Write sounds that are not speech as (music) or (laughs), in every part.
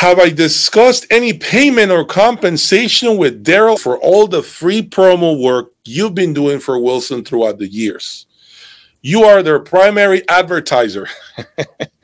Have I discussed any payment or compensation with Daryl for all the free promo work you've been doing for Wilson throughout the years? You are their primary advertiser. (laughs)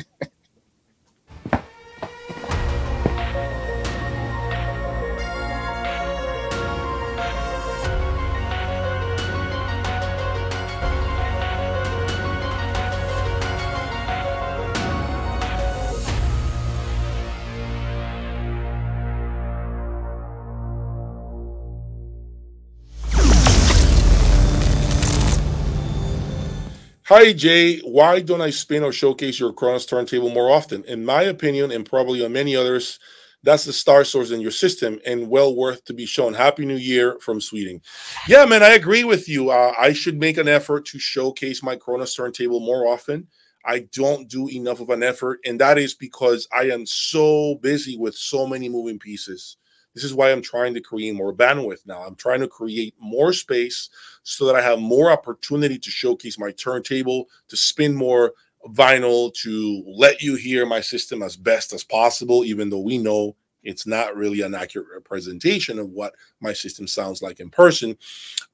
Hi, Jay. Why don't I spin or showcase your Kronos turntable more often? In my opinion, and probably on many others, that's the star source in your system and well worth to be shown. Happy New Year from Sweden. Yeah, man, I agree with you. Uh, I should make an effort to showcase my Kronos turntable more often. I don't do enough of an effort, and that is because I am so busy with so many moving pieces. This is why I'm trying to create more bandwidth now. I'm trying to create more space so that I have more opportunity to showcase my turntable, to spin more vinyl, to let you hear my system as best as possible, even though we know it's not really an accurate representation of what my system sounds like in person.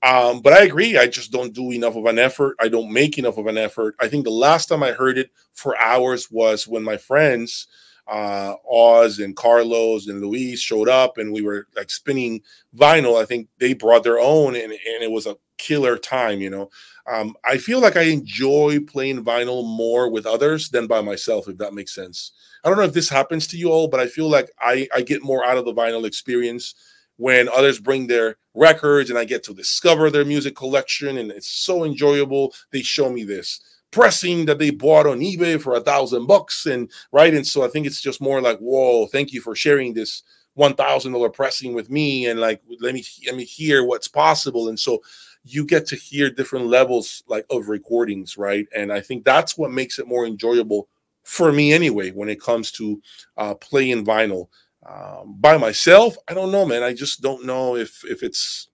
Um, but I agree. I just don't do enough of an effort. I don't make enough of an effort. I think the last time I heard it for hours was when my friends – uh, Oz and Carlos and Luis showed up and we were like spinning vinyl. I think they brought their own and, and it was a killer time, you know. Um, I feel like I enjoy playing vinyl more with others than by myself, if that makes sense. I don't know if this happens to you all, but I feel like I, I get more out of the vinyl experience when others bring their records and I get to discover their music collection and it's so enjoyable. They show me this pressing that they bought on eBay for a thousand bucks, and right. And so I think it's just more like, whoa, thank you for sharing this one thousand dollar pressing with me, and like let me let me hear what's possible. And so you get to hear different levels like of recordings, right? And I think that's what makes it more enjoyable for me anyway when it comes to uh, playing vinyl. Um, by myself, I don't know, man. I just don't know if if it's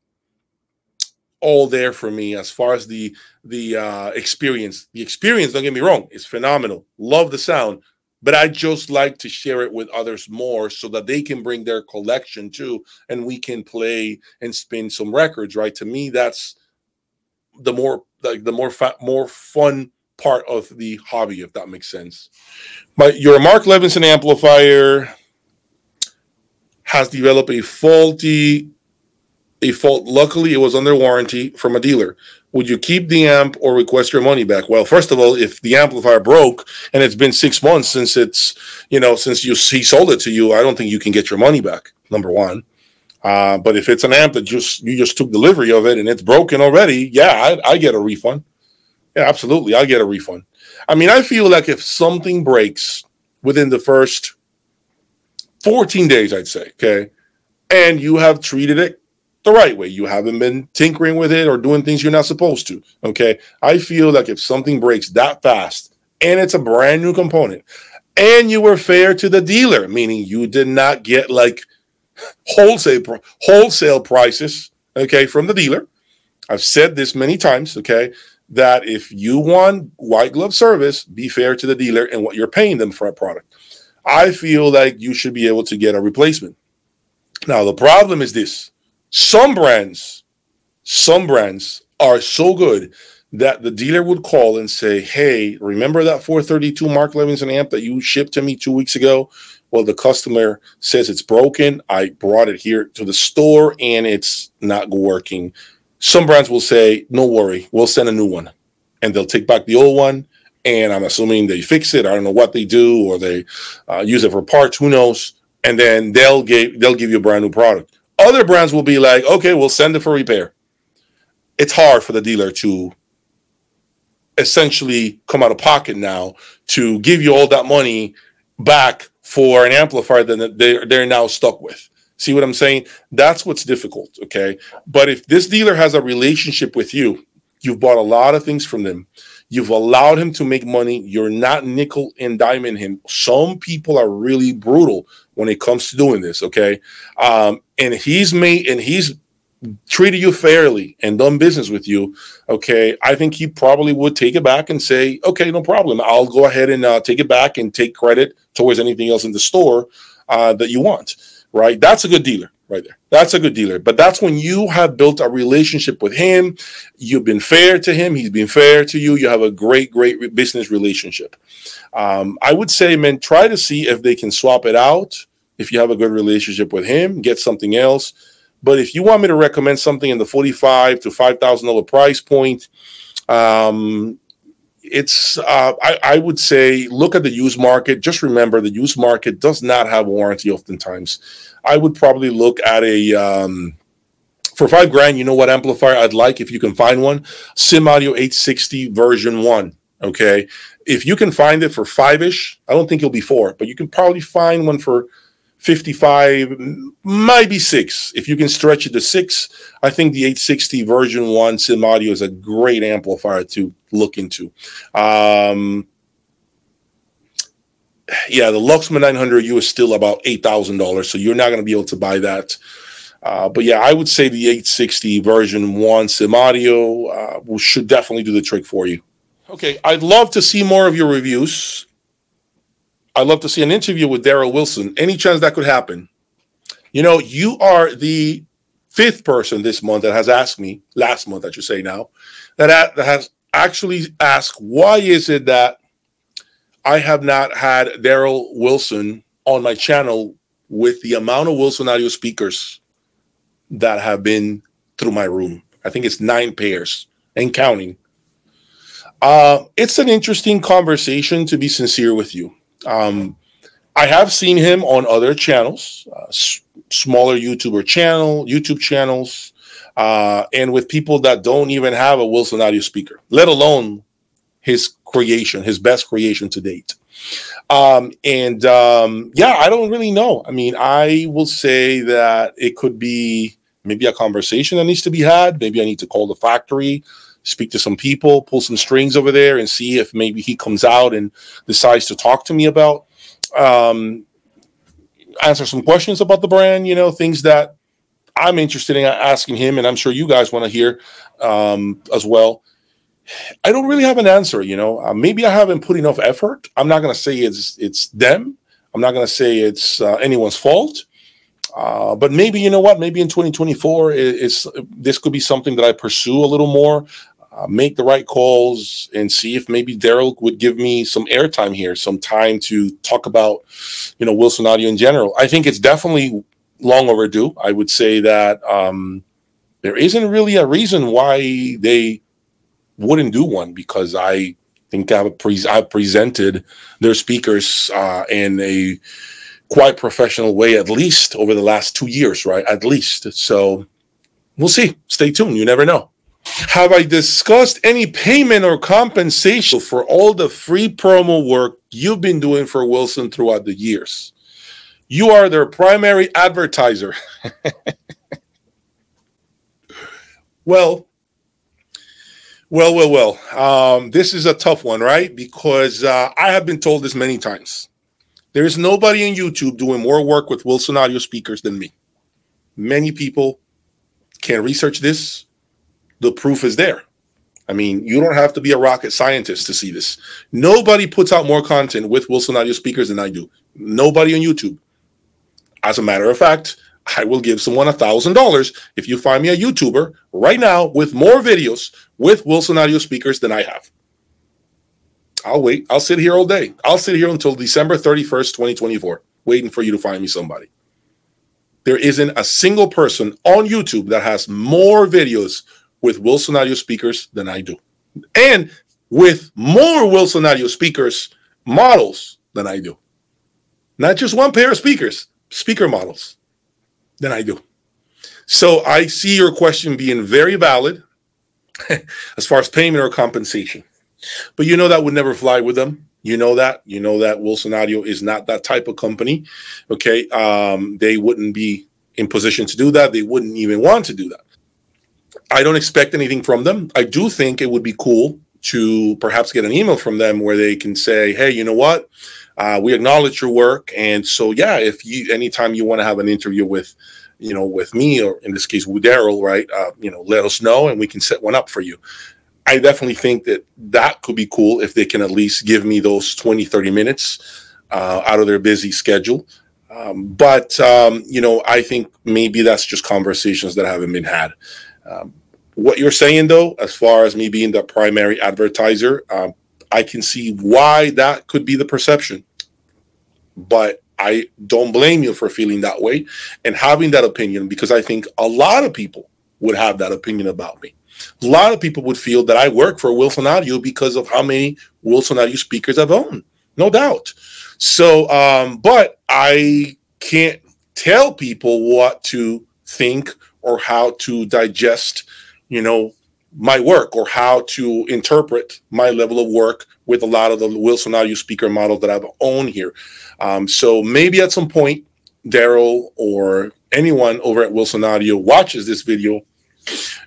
all there for me as far as the the uh, experience. The experience, don't get me wrong, is phenomenal. Love the sound, but I just like to share it with others more so that they can bring their collection too, and we can play and spin some records. Right? To me, that's the more like the more fa- more fun part of the hobby, if that makes sense. But your Mark Levinson amplifier has developed a faulty a fault. Luckily, it was under warranty from a dealer. Would you keep the amp or request your money back? Well, first of all, if the amplifier broke and it's been six months since it's, you know, since you he sold it to you, I don't think you can get your money back. Number one. Uh, but if it's an amp that just you just took delivery of it and it's broken already, yeah, I, I get a refund. Yeah, absolutely, I get a refund. I mean, I feel like if something breaks within the first 14 days, I'd say, okay, and you have treated it the right way. You haven't been tinkering with it or doing things you're not supposed to. Okay. I feel like if something breaks that fast and it's a brand new component and you were fair to the dealer, meaning you did not get like wholesale wholesale prices, okay, from the dealer. I've said this many times, okay, that if you want white glove service, be fair to the dealer and what you're paying them for a product. I feel like you should be able to get a replacement. Now, the problem is this some brands, some brands are so good that the dealer would call and say, Hey, remember that 432 Mark Levinson amp that you shipped to me two weeks ago? Well, the customer says it's broken. I brought it here to the store and it's not working. Some brands will say, No worry, we'll send a new one. And they'll take back the old one. And I'm assuming they fix it. I don't know what they do, or they uh, use it for parts. Who knows? And then they'll give they'll give you a brand new product. Other brands will be like, okay, we'll send it for repair. It's hard for the dealer to essentially come out of pocket now to give you all that money back for an amplifier that they're, they're now stuck with. See what I'm saying? That's what's difficult. Okay. But if this dealer has a relationship with you, you've bought a lot of things from them, you've allowed him to make money, you're not nickel and diamond him. Some people are really brutal when it comes to doing this. Okay. Um, and he's made and he's treated you fairly and done business with you, okay, I think he probably would take it back and say, okay, no problem. I'll go ahead and uh, take it back and take credit towards anything else in the store uh, that you want, right? That's a good dealer right there. That's a good dealer. But that's when you have built a relationship with him. You've been fair to him. He's been fair to you. You have a great, great business relationship. Um, I would say, man, try to see if they can swap it out. If you have a good relationship with him, get something else. But if you want me to recommend something in the forty-five to five thousand dollar price point, um, it's uh, I, I, would say look at the used market. Just remember the used market does not have warranty oftentimes. I would probably look at a um, for five grand. You know what amplifier I'd like if you can find one? Simaudio 860 version one. Okay, if you can find it for five ish, I don't think it'll be four, but you can probably find one for 55, maybe six. If you can stretch it to six, I think the 860 version one Simaudio is a great amplifier to look into. Um, yeah, the Luxman 900U is still about $8,000, so you're not going to be able to buy that. Uh, but yeah, I would say the 860 version one Simaudio uh, should definitely do the trick for you. Okay, I'd love to see more of your reviews. I'd love to see an interview with Daryl Wilson. Any chance that could happen? You know, you are the fifth person this month that has asked me, last month, I should say now, that, that has actually asked, why is it that I have not had Daryl Wilson on my channel with the amount of Wilson audio speakers that have been through my room? I think it's nine pairs and counting. Uh, it's an interesting conversation, to be sincere with you. Um, I have seen him on other channels, uh, s- smaller YouTuber channel, YouTube channels, uh, and with people that don't even have a Wilson audio speaker, let alone his creation, his best creation to date. Um, and um, yeah, I don't really know. I mean, I will say that it could be maybe a conversation that needs to be had. Maybe I need to call the factory speak to some people, pull some strings over there, and see if maybe he comes out and decides to talk to me about, um, answer some questions about the brand. You know, things that I'm interested in asking him, and I'm sure you guys want to hear um, as well. I don't really have an answer. You know, uh, maybe I haven't put enough effort. I'm not going to say it's it's them. I'm not going to say it's uh, anyone's fault. Uh, but maybe you know what? Maybe in 2024, it's this could be something that I pursue a little more uh, make the right calls and see if maybe Daryl would give me some airtime here, some time to talk about, you know, Wilson Audio in general. I think it's definitely long overdue. I would say that um, there isn't really a reason why they wouldn't do one because I think I've, pre- I've presented their speakers uh, in a quite professional way, at least over the last two years, right? At least. So we'll see. Stay tuned. You never know. Have I discussed any payment or compensation for all the free promo work you've been doing for Wilson throughout the years? You are their primary advertiser. (laughs) well, well, well, well. Um, this is a tough one, right? Because uh, I have been told this many times. There is nobody on YouTube doing more work with Wilson audio speakers than me. Many people can research this the proof is there. I mean, you don't have to be a rocket scientist to see this. Nobody puts out more content with Wilson audio speakers than I do. Nobody on YouTube. As a matter of fact, I will give someone a thousand dollars if you find me a YouTuber right now with more videos with Wilson audio speakers than I have. I'll wait. I'll sit here all day. I'll sit here until December 31st, 2024, waiting for you to find me somebody. There isn't a single person on YouTube that has more videos with Wilson audio speakers than I do, and with more Wilson audio speakers models than I do. Not just one pair of speakers, speaker models than I do. So I see your question being very valid (laughs) as far as payment or compensation. But you know that would never fly with them. You know that. You know that Wilson Audio is not that type of company. Okay. Um, they wouldn't be in position to do that. They wouldn't even want to do that. I don't expect anything from them. I do think it would be cool to perhaps get an email from them where they can say, "Hey, you know what? Uh, we acknowledge your work, and so yeah, if you anytime you want to have an interview with you know, with me or in this case with Daryl, right? Uh, you know, let us know and we can set one up for you. I definitely think that that could be cool if they can at least give me those 20, 30 minutes uh, out of their busy schedule. Um, but, um, you know, I think maybe that's just conversations that haven't been had. Um, what you're saying, though, as far as me being the primary advertiser, um, I can see why that could be the perception. But I don't blame you for feeling that way and having that opinion because I think a lot of people would have that opinion about me. A lot of people would feel that I work for Wilson Audio because of how many Wilson Audio speakers I've owned, no doubt. So, um, but I can't tell people what to think or how to digest, you know, my work or how to interpret my level of work with a lot of the Wilson Audio speaker models that I've owned here. Um, so maybe at some point, Daryl or anyone over at Wilson Audio watches this video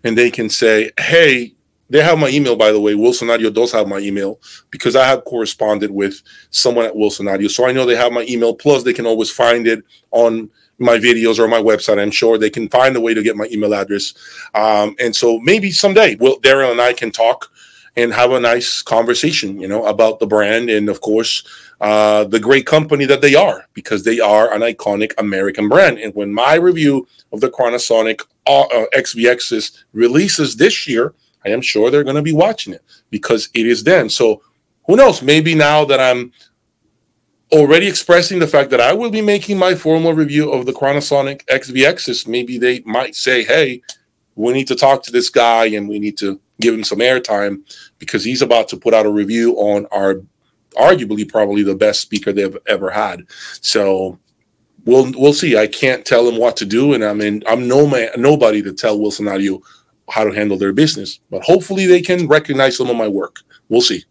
and they can say, hey, they have my email, by the way. Wilson Audio does have my email because I have corresponded with someone at Wilson Audio. So I know they have my email. Plus, they can always find it on my videos or my website. I'm sure they can find a way to get my email address. Um, and so maybe someday, Will Daryl and I can talk and have a nice conversation, you know, about the brand and, of course, uh, the great company that they are because they are an iconic American brand. And when my review of the Chronosonic uh, XVXs releases this year, I am sure they're going to be watching it because it is then. So who knows? Maybe now that I'm already expressing the fact that I will be making my formal review of the Chronosonic XVXs, maybe they might say, hey, we need to talk to this guy and we need to give him some airtime because he's about to put out a review on our arguably probably the best speaker they've ever had. So we'll we'll see. I can't tell him what to do, and I mean I'm no man nobody to tell Wilson Audio how to handle their business. But hopefully they can recognize some of my work. We'll see.